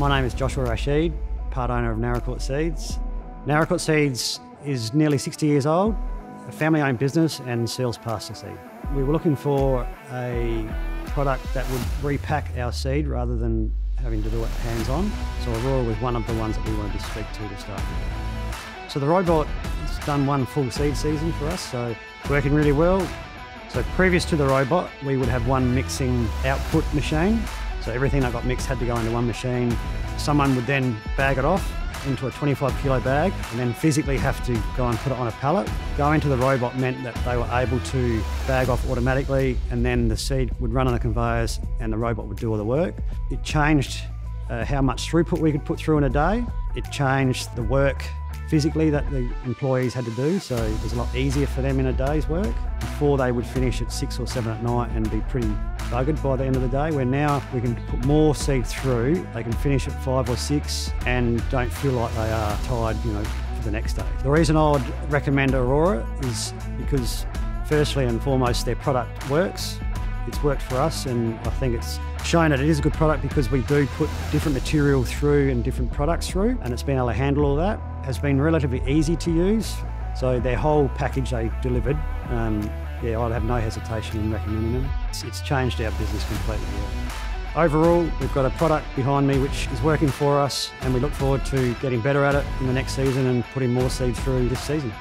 My name is Joshua Rashid, part owner of Naracoorte Seeds. Naracoorte Seeds is nearly 60 years old, a family owned business and sells pasture seed. We were looking for a product that would repack our seed rather than having to do it hands on. So Aurora was one of the ones that we wanted to speak to to start with. So the robot has done one full seed season for us, so working really well. So previous to the robot, we would have one mixing output machine. So everything that got mixed had to go into one machine. Someone would then bag it off into a 25 kilo bag and then physically have to go and put it on a pallet. Going to the robot meant that they were able to bag off automatically and then the seed would run on the conveyors and the robot would do all the work. It changed uh, how much throughput we could put through in a day. It changed the work physically that the employees had to do, so it was a lot easier for them in a day's work. Before they would finish at six or seven at night and be pretty buggered by the end of the day, where now we can put more seed through, they can finish at five or six and don't feel like they are tired, you know, for the next day. The reason I would recommend Aurora is because firstly and foremost their product works. It's worked for us and I think it's shown that it is a good product because we do put different material through and different products through and it's been able to handle all that. Has been relatively easy to use. So their whole package they delivered, um, yeah, I'd have no hesitation in recommending them. It's, it's changed our business completely. Overall, we've got a product behind me which is working for us and we look forward to getting better at it in the next season and putting more seeds through this season.